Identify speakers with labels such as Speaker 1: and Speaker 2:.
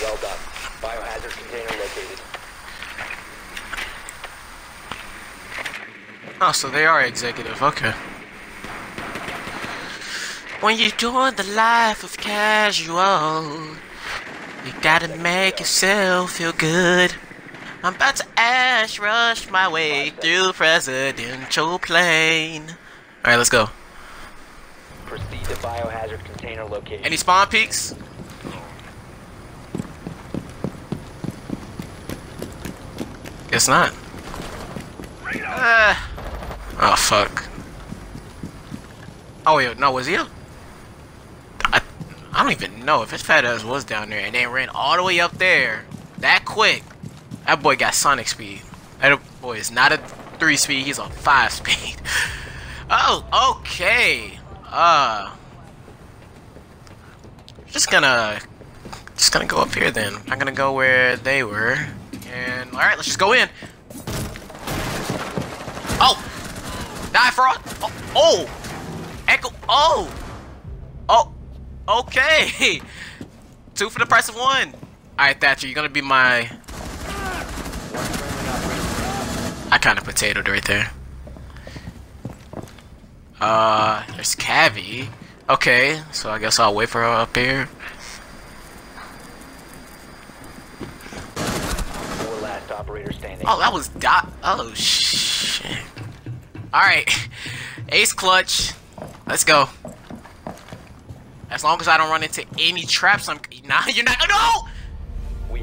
Speaker 1: Well done. Biohazard container located.
Speaker 2: Oh, so they are executive. Okay. When you're doing the life of casual, you gotta make yourself feel good. I'm about to ash rush my way through presidential plane. Alright, let's go.
Speaker 1: Proceed to biohazard container location.
Speaker 2: Any spawn peaks? Guess not. Ah. oh fuck. Oh wait, no, was he up? I, I don't even know if his fat ass was down there and then ran all the way up there that quick. That boy got sonic speed. That boy is not a three speed, he's a five speed. oh, okay. Uh just gonna just gonna go up here then. I'm gonna go where they were. And alright, let's just go in. Oh! Die for all oh, oh! Echo oh! Oh okay! Two for the price of one! Alright Thatcher, you're gonna be my I kinda potatoed right there. Uh there's Cavi. Okay, so I guess I'll wait for her up here.
Speaker 1: Operator standing.
Speaker 2: Oh, that was dot. Oh shit. All right, ace clutch. Let's go. As long as I don't run into any traps, I'm. Nah, you're not. No.
Speaker 1: We